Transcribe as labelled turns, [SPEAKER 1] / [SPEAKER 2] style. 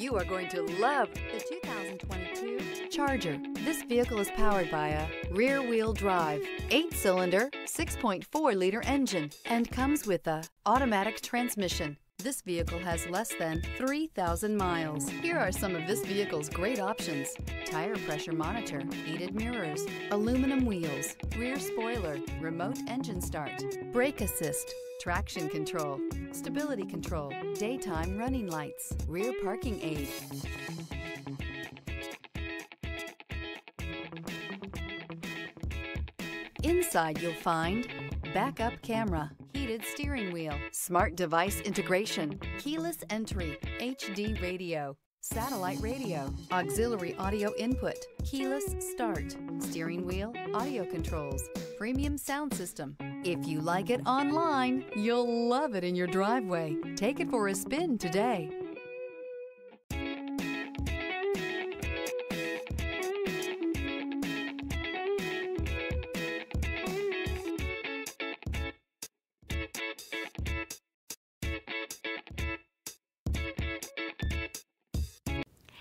[SPEAKER 1] You are going to love the 2022 Charger. This vehicle is powered by a rear-wheel drive, 8-cylinder, 6.4-liter engine, and comes with a automatic transmission. This vehicle has less than 3,000 miles. Here are some of this vehicle's great options. Tire pressure monitor, heated mirrors, aluminum wheels, rear spoiler, remote engine start, brake assist, traction control, stability control, daytime running lights, rear parking aid. Inside you'll find backup camera, heated steering wheel, smart device integration, keyless entry, HD radio, satellite radio, auxiliary audio input, keyless start, steering wheel, audio controls, premium sound system. If you like it online, you'll love it in your driveway. Take it for a spin today.